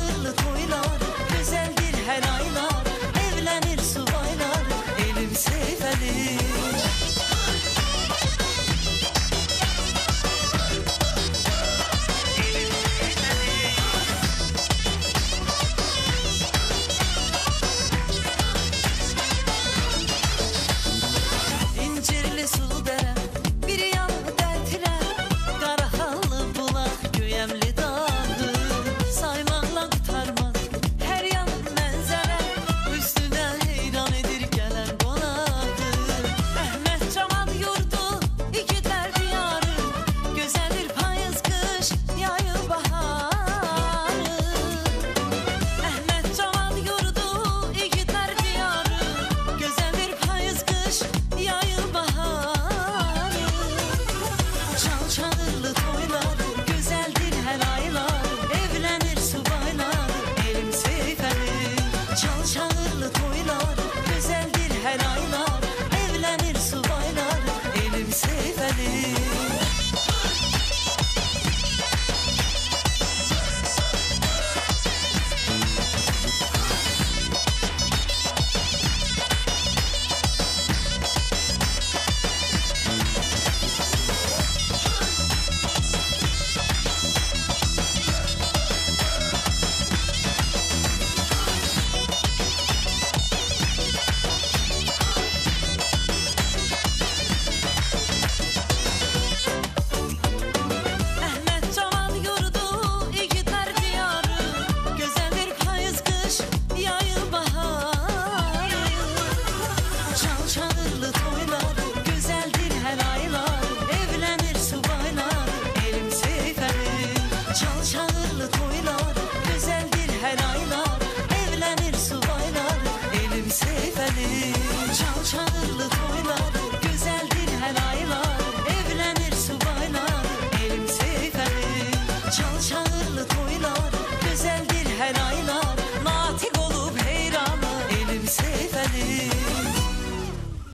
sırlı toylar güzeldir her aylar.